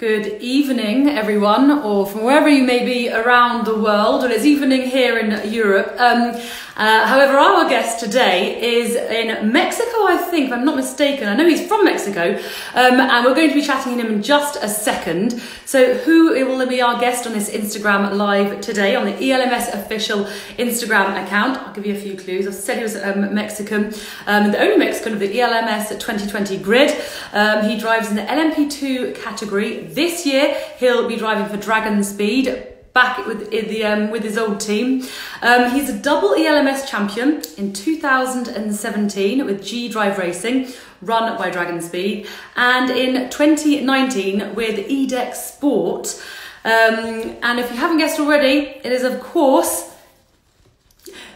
Good evening, everyone, or from wherever you may be around the world, or it's evening here in Europe. Um, uh, however, our guest today is in Mexico, I think, if I'm not mistaken. I know he's from Mexico, um, and we're going to be chatting to him in just a second. So, who will be our guest on this Instagram live today on the ELMS official Instagram account? I'll give you a few clues. I said he was um, Mexican, um, the only Mexican of the ELMS 2020 grid. Um, he drives in the LMP2 category this year, he'll be driving for DragonSpeed back with the um, with his old team. Um, he's a double ELMS champion in 2017 with G Drive Racing, run by DragonSpeed, and in 2019 with IDEC Sport. Um, and if you haven't guessed already, it is of course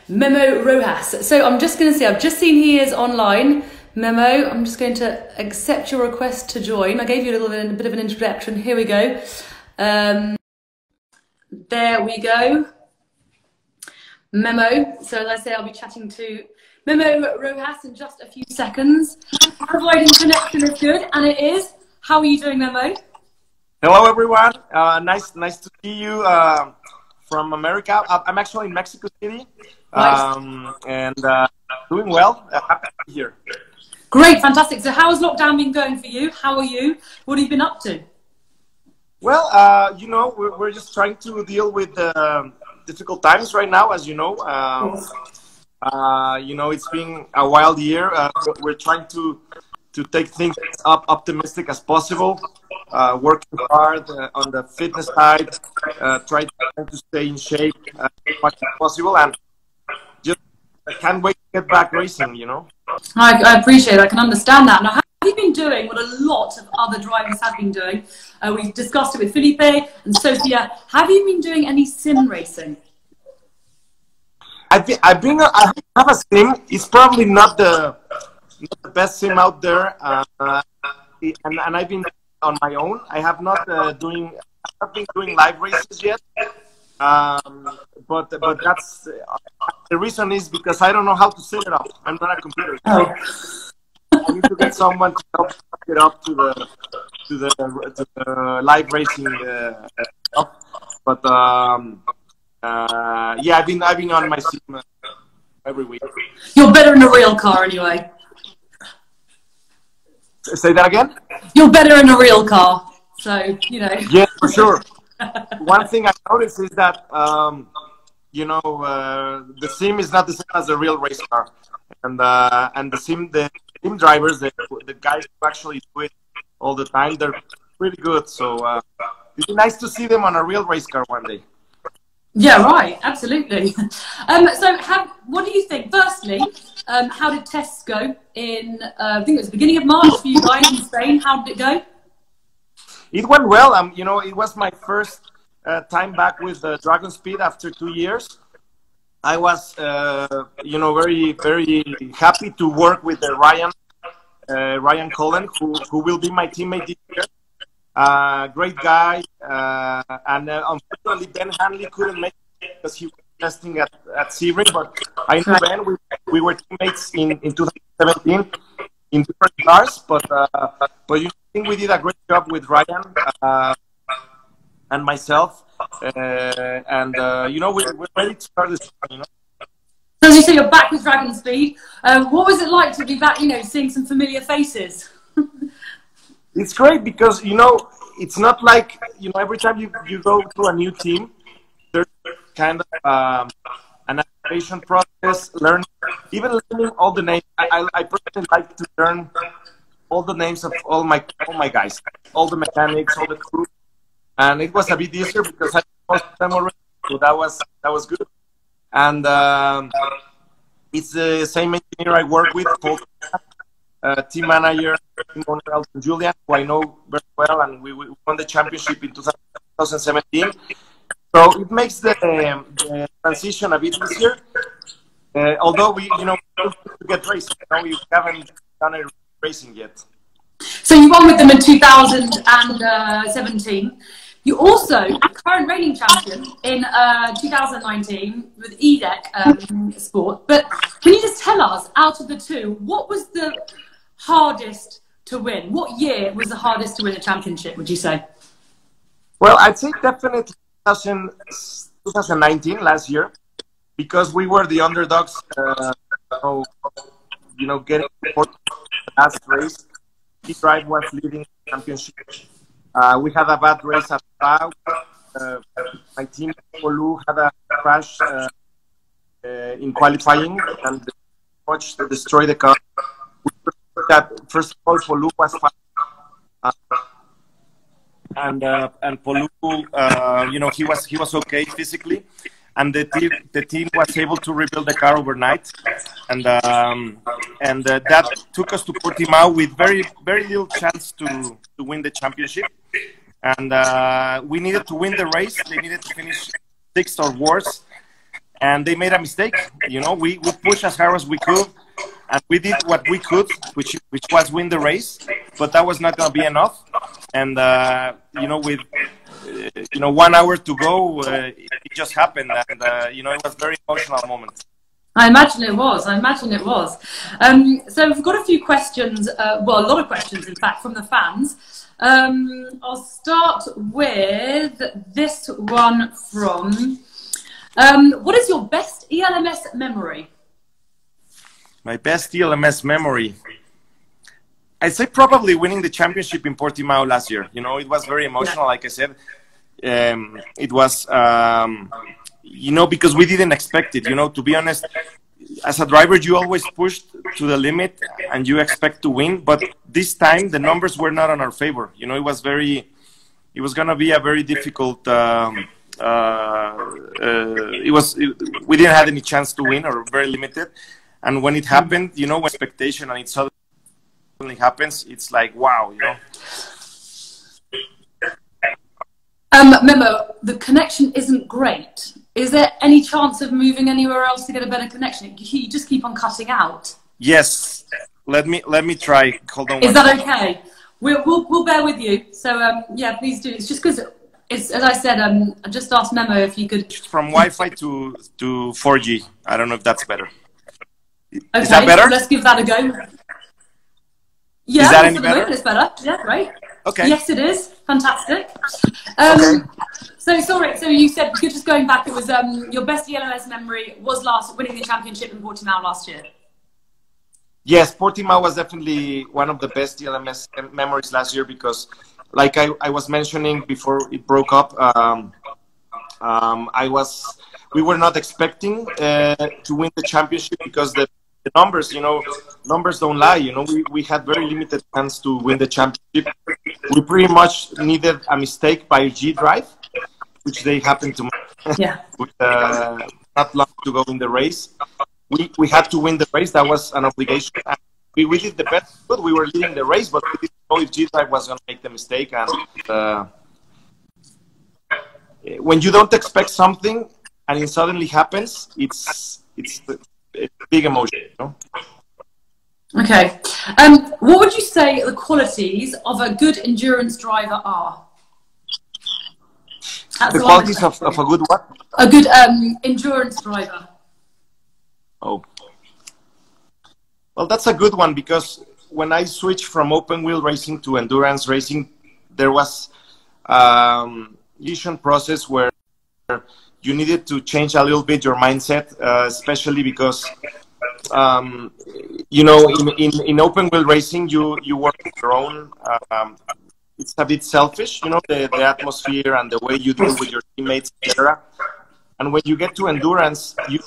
Memo Rojas. So I'm just going to say I've just seen he is online. Memo, I'm just going to accept your request to join. I gave you a little bit, a bit of an introduction. Here we go. There we go. Memo. So as I say, I'll be chatting to Memo Rojas in just a few seconds. Providing connection is good, and it is. How are you doing, Memo? Hello, everyone. Uh, nice, nice to see you uh, from America. I'm actually in Mexico City, um, nice. and uh, doing well. happy to be here. Great, fantastic. So, how has lockdown been going for you? How are you? What have you been up to? Well, uh, you know, we're, we're just trying to deal with uh, difficult times right now, as you know. Um, uh, you know, it's been a wild year. Uh, we're trying to to take things up optimistic as possible, uh, working hard uh, on the fitness side, trying to stay in shape as much as possible, and just I can't wait to get back racing. You know. I, I appreciate it. I can understand that. Now, you been doing what a lot of other drivers have been doing? Uh, we discussed it with Felipe and Sophia. Have you been doing any sim racing? I've been, I've been I have a sim. It's probably not the, not the best sim out there, uh, and, and I've been on my own. I have not uh, doing. I've been doing live races yet. Um, but but that's uh, the reason is because I don't know how to set it up. I'm not a computer. So Need to get someone to help get up to the to the, to the live racing uh, up. But um, uh, yeah, I've been I've been on my sim uh, every week. You're better in a real car anyway. Say that again. You're better in a real car, so you know. Yeah, for sure. One thing I noticed is that um, you know uh, the sim is not the same as a real race car, and uh, and the sim the sim drivers the, the guys who actually do it all the time they're pretty good. So uh, it'd be nice to see them on a real race car one day. Yeah, right. Absolutely. Um, so, have, what do you think? Firstly, um, how did tests go in? Uh, I think it was the beginning of March for you guys in Spain. How did it go? It went well. Um, you know, it was my first uh, time back with uh, DragonSpeed after two years. I was, uh, you know, very, very happy to work with uh, Ryan, uh, Ryan Cullen, who, who will be my teammate this year. Uh, great guy. Uh, and unfortunately, Ben Hanley couldn't make it because he was testing at, at Sebring. But I know Ben, we, we were teammates in, in 2017 in different cars. But, but you think we did a great job with Ryan uh, and myself, uh, and uh, you know we're, we're, ready to start this. You know. So as you say, you're back with DragonSpeed. Um, what was it like to be back? You know, seeing some familiar faces. it's great because you know it's not like you know every time you, you go to a new team, there's kind of um, an adaptation process, learning, even learning all the names. I, I, I personally like to learn all the names of all my all my guys, all the mechanics, all the crew, and it was a bit easier because I already. So that was that was good, and um, it's the same engineer I work with, Paul, uh, team manager, Elton Julian, who I know very well, and we, we won the championship in 2017. So it makes the, the transition a bit easier. Uh, although we, you know, to get racing, you know, we haven't done it racing yet. So you won with them in 2017. You also current reigning champion in uh, 2019 with IDEC um, Sport. But can you just tell us, out of the two, what was the hardest to win? What year was the hardest to win a championship, would you say? Well, I'd say definitely 2019, last year, because we were the underdogs. Uh, you know, getting the last race, G-Drive was leading the championship. Uh, we had a bad race at Uh, my team, Paul-Loup, had a crash uh, uh, in qualifying and much to destroy the car. That first of all, Paul-Loup was. Uh, and uh, and Paul-Loup, uh, you know, he was he was okay physically, and the team the team was able to rebuild the car overnight, and um, and uh, that took us to Portimao with very very little chance to to win the championship, and uh, we needed to win the race. They needed to finish sixth or worse, and they made a mistake. You know, we we pushed as hard as we could and we did what we could, which which was win the race, but that was not going to be enough. And uh, you know, with you know one hour to go, uh, it just happened, and uh, you know it was a very emotional moment. I imagine it was. I imagine it was. Um, so we've got a few questions. Uh, well, a lot of questions, in fact, from the fans. Um, I'll start with this one from. Um, what is your best ELMS memory? My best ELMS memory. I'd say probably winning the championship in Portimao last year. You know, it was very emotional, like I said. Um, it was, um, you know, because we didn't expect it. You know, to be honest, as a driver, you always push to the limit and you expect to win. But this time, the numbers were not on our favor. You know, it was very, it was going to be a very difficult. Um, uh, uh, it was, it, we didn't have any chance to win or very limited. And when it happened, you know, expectation and it suddenly happens, it's like, wow, you know. Um, remember, the connection isn't great. Is there any chance of moving anywhere else to get a better connection? You just keep on cutting out. Yes. Let me let me try. Hold on. Is that second. okay? We'll, we'll we'll bear with you. So um, yeah, please do. It's just because it's as I said. Um, I just asked Memo if you could. From Wi-Fi to to 4G. I don't know if that's better. Okay, Is that better? Let's give that a go. Yeah, is that any better? Moment, it's better. Yeah, right. Okay. Yes, it is. Fantastic. Um, okay. So sorry. So you said just going back. It was um, your best ELMS memory was last winning the championship in Portimao last year. Yes, Portimao was definitely one of the best ELMS memories last year because, like I, I was mentioning before it broke up, um, um, I was we were not expecting uh, to win the championship because the the numbers, you know, numbers don't lie. You know, we, we had very limited chance to win the championship. We pretty much needed a mistake by G Drive, which they happened to. Yeah. with, uh, not long to go in the race. We, we had to win the race. That was an obligation. And we, we did the best. We were leading the race, but we didn't know if G Drive was going to make the mistake. And uh, when you don't expect something and it suddenly happens, it's it's big emotion. You know? Okay. Um, what would you say the qualities of a good endurance driver are? That's the qualities of, of a good what? A good um, endurance driver. Oh. Well, that's a good one because when I switched from open wheel racing to endurance racing, there was um, vision process where you needed to change a little bit your mindset, uh, especially because um, you know in, in, in, open wheel racing you you work on your own. Um, it's a bit selfish, you know, the, the atmosphere and the way you deal with your teammates, etc. And when you get to endurance, you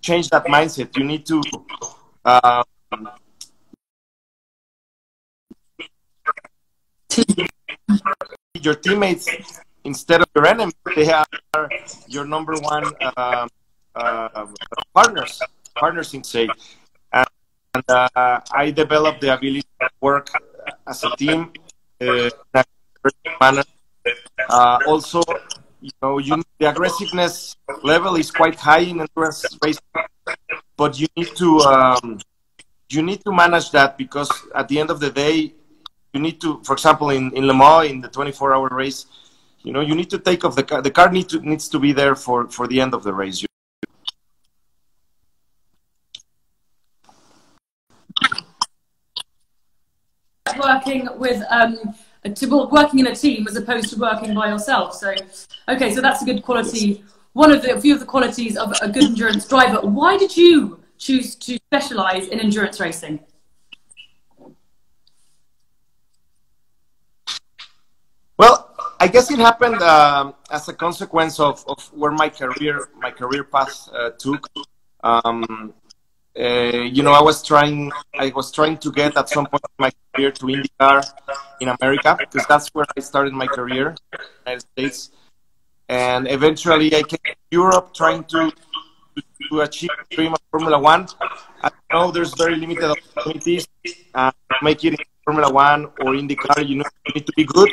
change that mindset. You need to um, your teammates instead of your enemy, they are your number one uh, uh, partners, partners in say. And, and uh, I developed the ability to work as a team manner. Uh, also, you know, you, the aggressiveness level is quite high in endurance racing, but you need to um, you need to manage that because at the end of the day, you need to, for example, in, in Le Mans, in the 24 hour race, you know, you need to take off the car. The car need to, needs to be there for, for the end of the race. Working with um, to working in a team as opposed to working by yourself. So, okay, so that's a good quality. One of the a few of the qualities of a good endurance driver. Why did you choose to specialize in endurance racing? Well, I guess it happened um, as a consequence of, of where my career my career path uh, took. Um, uh, you know, I was trying I was trying to get at some point in my career to IndyCar in America because that's where I started my career, in the United States, and eventually I came to Europe trying to to achieve the dream of Formula One. I know there's very limited opportunities uh, to make it in Formula One or IndyCar. You know, you need to be good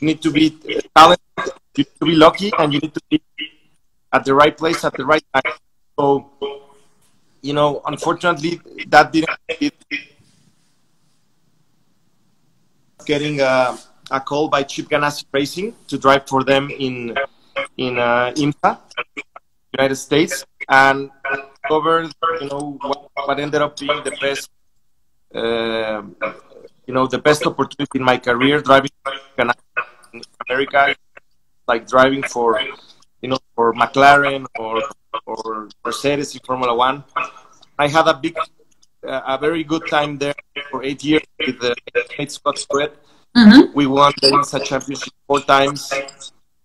you need to be talented, you need to be lucky, and you need to be at the right place at the right time. So, you know, unfortunately, that didn't. It, getting a, a, call by Chip Ganassi Racing to drive for them in in uh, IMSA, United States, and covered you know what, what ended up being the best uh, you know the best opportunity in my career driving in America, like driving for, you know, for McLaren or or Mercedes in Formula One. I had a big, uh, a very good time there for eight years with the uh, Scott Pruett. Mm-hmm. We won the IMSA Championship four times,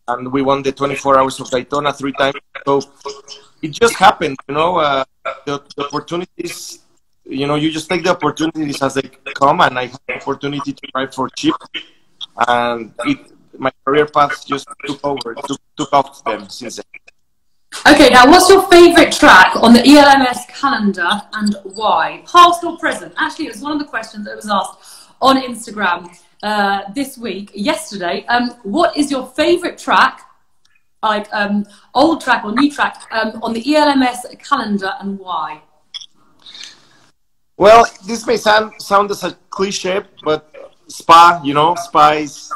and we won the 24 Hours of Daytona three times. So it just happened, you know. Uh, the, the opportunities you know, you just take the opportunities as they come, and I had the opportunity to drive for Chip, and it my career path just took over, took, took off them since then. Okay, now what's your favourite track on the ELMS calendar and why? Past or present? Actually, it was one of the questions that was asked on Instagram uh, this week, yesterday. Um, what is your favourite track, like um, old track or new track, um, on the ELMS calendar and why? Well, this may sound, sound as a cliche, but Spa, you know, Spa is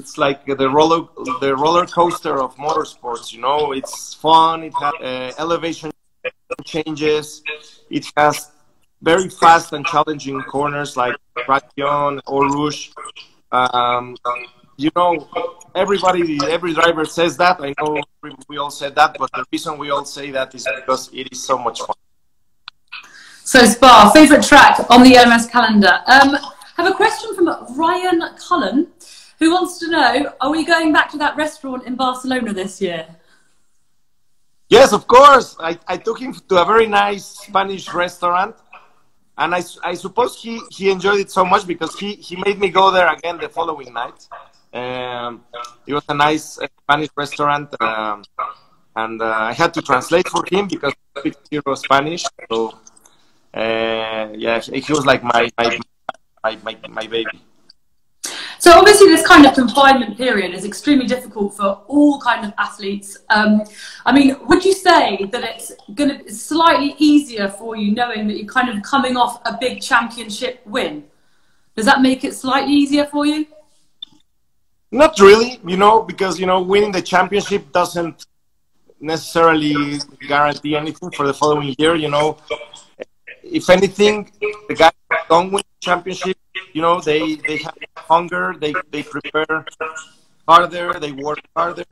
it's like the roller the roller coaster of motorsports. You know, it's fun. It has uh, elevation changes. It has very fast and challenging corners like Raidillon or Rouge. Um, you know, everybody, every driver says that. I know we all said that, but the reason we all say that is because it is so much fun. So, Spa, favorite track on the ELMS calendar. Um, have a question from Ryan Cullen who wants to know, are we going back to that restaurant in Barcelona this year? Yes, of course. I, I took him to a very nice Spanish restaurant. And I, I suppose he, he enjoyed it so much because he, he made me go there again the following night. Um, it was a nice Spanish restaurant. Um, and uh, I had to translate for him because he speaks zero Spanish. So, uh, yeah, he was like my, my, my, my, my baby. So obviously, this kind of confinement period is extremely difficult for all kind of athletes. Um, I mean, would you say that it's going to be slightly easier for you knowing that you're kind of coming off a big championship win? Does that make it slightly easier for you? Not really, you know, because you know winning the championship doesn't necessarily guarantee anything for the following year. You know, if anything, the guys don't win the championship you know, they, they have hunger, they, they prepare harder, they work harder.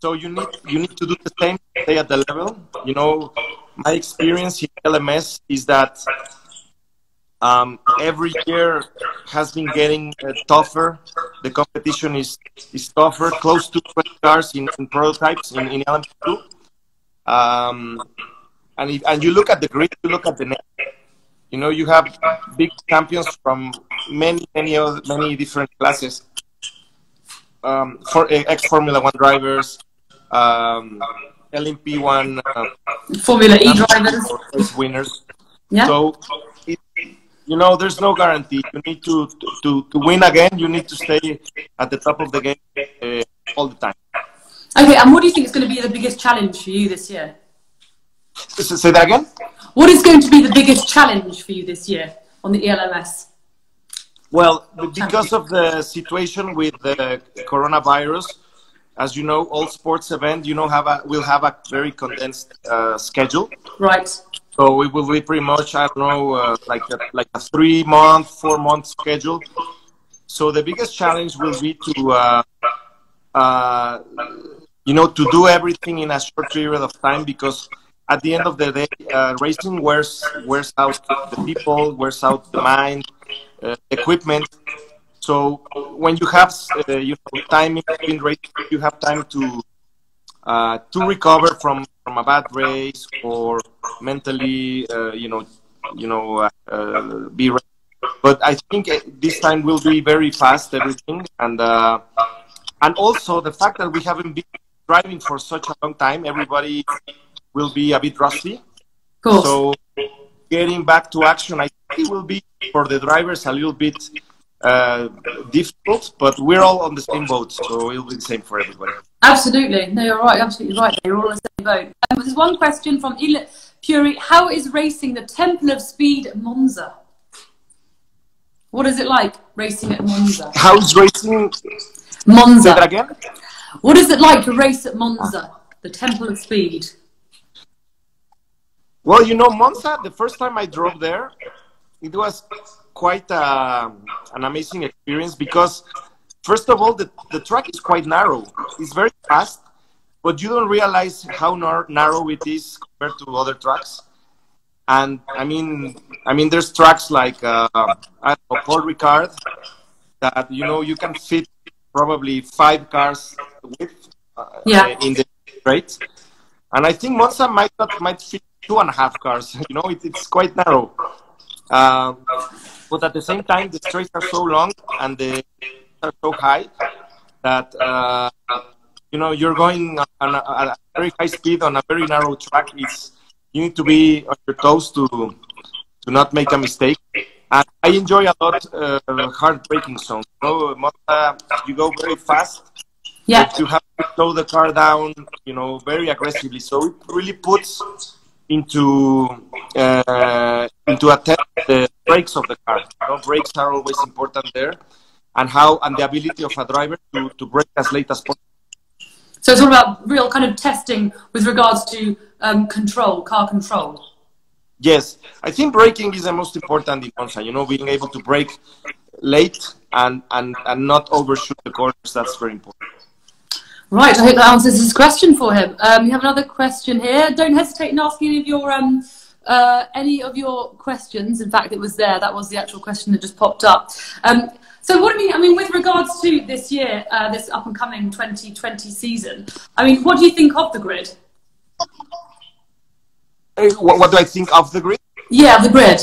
So you need you need to do the same, stay at the level. You know, my experience in LMS is that um, every year has been getting uh, tougher. The competition is, is tougher, close to 20 cars in, in prototypes in, in LMP2. Um, and, if, and you look at the grid, you look at the net, you know, you have big champions from many, many, other, many different classes. Um, for eh, ex Formula One drivers, um, LMP1, uh, Formula E drivers, winners. Yeah. So, it, you know, there's no guarantee. You need to, to, to win again. You need to stay at the top of the game uh, all the time. Okay, and what do you think is going to be the biggest challenge for you this year? Say that again. What is going to be the biggest challenge for you this year on the ELMS? Well, because of the situation with the coronavirus, as you know, all sports events, you know, have a will have a very condensed uh, schedule. Right. So it will be pretty much, I don't know, uh, like a, like a three month, four month schedule. So the biggest challenge will be to, uh, uh, you know, to do everything in a short period of time because at the end of the day, uh, racing wears wears out the people, wears out the mind, uh, equipment. So when you have uh, you know, time in races, you have time to uh, to recover from from a bad race or mentally, uh, you know, you know, uh, be ready. But I think this time will be very fast, everything, and and also the fact that we haven't been driving for such a long time, everybody will be a bit rusty. Cool. So getting back to action, I think it will be for the drivers a little bit uh, difficult, but we're all on the same boat, so it'll be the same for everybody. Absolutely. No, you're right. Absolutely right. You're all on the same boat. Um, there's one question from Il Puri. How is racing the Temple of Speed at Monza? What is it like racing at Monza? How's racing? Monza. Say that again? What is it like to race at Monza, the Temple of Speed? Well, you know, Monza, the first time I drove there, it was quite uh, an amazing experience because, first of all, the, the track is quite narrow. It's very fast, but you don't realize how nar- narrow it is compared to other tracks. And I mean, I mean, there's tracks like uh, I don't know, Paul Ricard that you know you can fit probably five cars with uh, Yeah. in the straight. And I think Monza might not might fit two and a half cars. You know, it, it's quite narrow. Um, but at the same time, the straights are so long and the are so high that uh, you know you're going on a, at a very high speed on a very narrow track. It's you need to be on your toes to to not make a mistake. And I enjoy a lot uh, hard braking zones. You know, you go very fast, Yeah. but you have to slow the car down, you know, very aggressively. So it really puts into uh, into a test the brakes of the car. You know, brakes are always important there, and how and the ability of a driver to, to brake as late as possible. So it's all about real kind of testing with regards to um, control, car control. Yes, I think braking is the most important in Monza. You know, being able to brake late and and and not overshoot the corners. That's very important. Right, I hope that answers his question for him. Um, you have another question here. Don't hesitate in asking any of your um, uh, any of your questions. In fact, it was there. That was the actual question that just popped up. Um, so, what do you mean? I mean, with regards to this year, uh, this up and coming 2020 season, I mean, what do you think of the grid? What, what do I think of the grid? Yeah, the grid.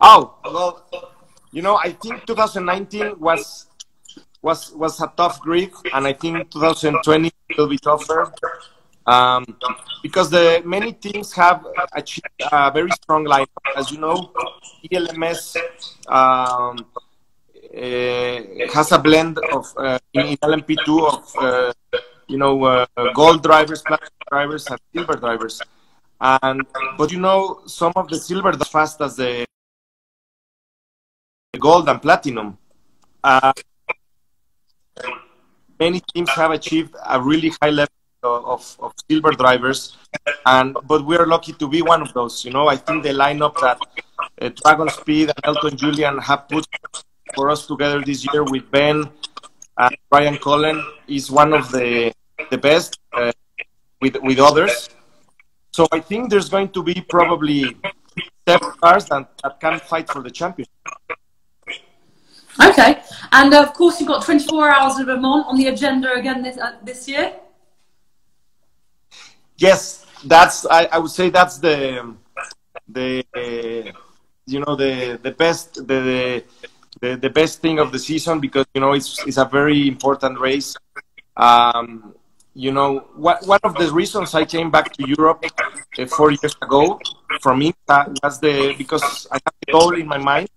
Oh well, you know, I think 2019 was was was a tough grid, and I think 2020 will be tougher um, because the many teams have achieved a very strong lineup. As you know, ELMS um, uh, has a blend of uh, in, in LMP2 of uh, you know uh, gold drivers, platinum drivers, and silver drivers. And but you know, some of the silver the fast as the gold and platinum. Uh, many teams have achieved a really high level of, of silver drivers, and but we are lucky to be one of those. You know, I think the lineup that uh, DragonSpeed and Elton Julian have put for us together this year with Ben and Ryan Cullen is one of the the best uh, with with others. So I think there's going to be probably seven cars that, that can fight for the championship. Okay, and uh, of course you've got 24 hours of Mans on the agenda again this uh, this year. Yes, that's I, I would say that's the the uh, you know the the best the, the the best thing of the season because you know it's it's a very important race. Um, you know, what, one of the reasons I came back to Europe uh, four years ago from IMSA was the because I had the goal in my mind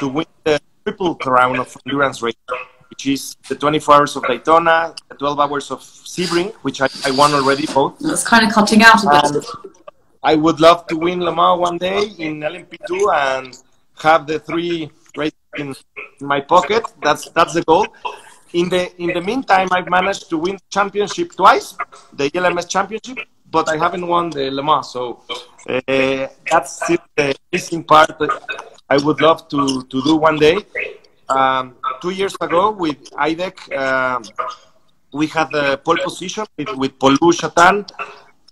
to win the triple crown of endurance race, which is the 24 hours of Daytona, the 12 hours of Sebring, which I, I won already both. That's kind of cutting out a bit. And I would love to win Le Mans one day in LMP2 and have the three races in my pocket. That's that's the goal. In the in the meantime, I've managed to win championship twice, the LMS championship, but I haven't won the Le Mans. So uh, that's still the missing part I would love to, to do one day. um, two years ago with IDEC, um, we had the pole position with, with Paul-Loup Chatin,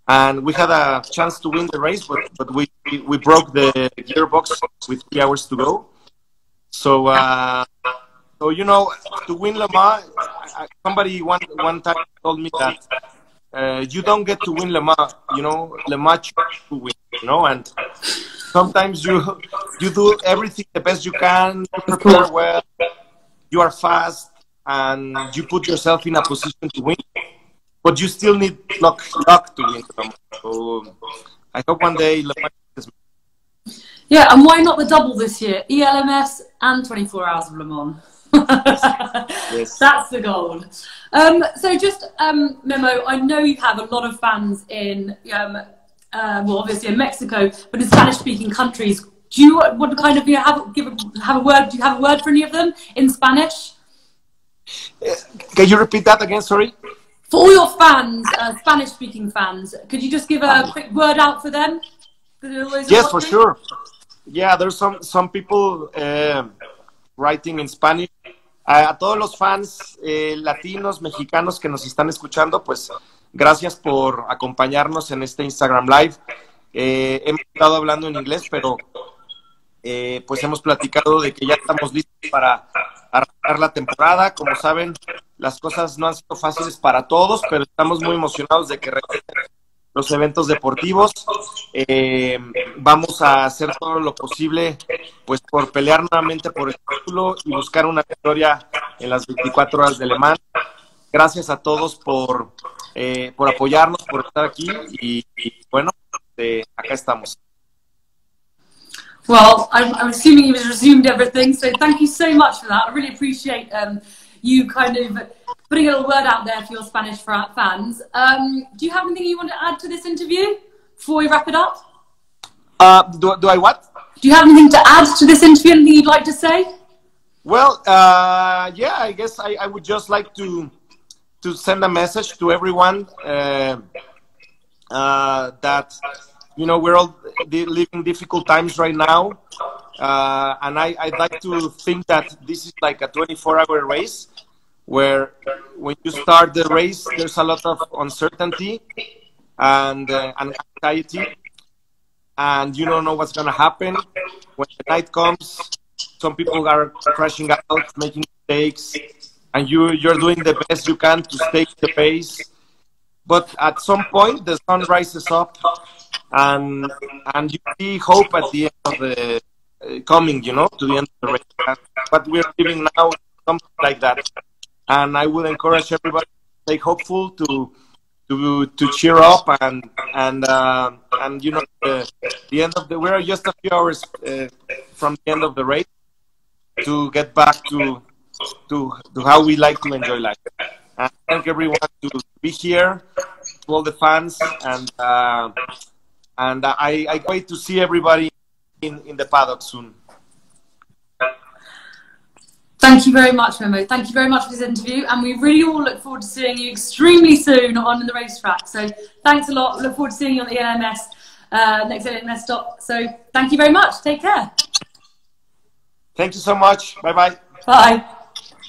and we had a chance to win the race, but, but we, we broke the gearbox with three hours to go. So, uh, so you know, to win Le Mans, somebody one, one time told me that uh, you don't get to win Le Mans, you know, Le Mans to win, you know, and sometimes you you do everything the best you can, you prepare well, you are fast, and you put yourself in a position to win. But you still need luck, luck to win. So I hope one day. Yeah, and why not the double this year? ELMS and 24 Hours of Le Mans. yes. That's the goal. Um, so just um, Memo, I know you have a lot of fans in, um, uh, well, obviously in Mexico, but in Spanish-speaking countries. Do you want to kind of you have give a, have a word? Do you have a word for any of them in Spanish? Can you repeat that again? Sorry. For all your fans, uh, Spanish-speaking fans, could you just give a quick word out for them? yes, for sure. Yeah, there's some some people uh, writing in Spanish. A, a todos los fans eh, latinos, mexicanos que nos están escuchando, pues gracias por acompañarnos en este Instagram Live. Eh, hemos estado hablando en inglés, pero eh, pues hemos platicado de que ya estamos listos para arrancar la temporada. Como saben, las cosas no han sido fáciles para todos, pero estamos muy emocionados de que regresen los eventos deportivos. Eh, vamos a hacer todo lo posible pues por pelear nuevamente por el título y buscar una victoria en las 24 horas de Le Mans. Gracias a todos por, eh, por apoyarnos, por estar aquí y, y bueno, eh, acá estamos. Well, I'm, I'm, assuming you've resumed everything, so thank you so much for that. I really appreciate um, you kind of putting a little word out there for your Spanish fans. Um, do you have anything you want to add to this interview before we wrap it up? Uh, do, do I what? Do you have anything to add to this interview? Anything you'd like to say? Well, uh, yeah, I guess I, I, would just like to to send a message to everyone uh, uh that you know we're all living difficult times right now, uh, and I, I'd like to think that this is like a 24-hour race where when you start the race, there's a lot of uncertainty and, uh, and anxiety, and you don't know what's going to happen. When the night comes, some people are crashing out, making mistakes, and you, you're doing the best you can to stay the pace. But at some point, the sun rises up, and and you see hope at the end of the uh, coming, you know, to the end of the race. What we're living now, something like that and I would encourage everybody to stay hopeful, to to to cheer up, and and uh, and you know the, the end of the we're just a few hours uh, from the end of the race to get back to to to how we like to enjoy life. And thank everyone to be here, to all the fans, and uh, and I I wait to see everybody in in the paddock soon. Thank you very much, Memo. Thank you very much for this interview, and we really all look forward to seeing you extremely soon on the racetrack. So thanks a lot. Look forward to seeing you on the ELMS uh, next ELMS stop. So thank you very much. Take care. Thank you so much. Bye-bye. Bye.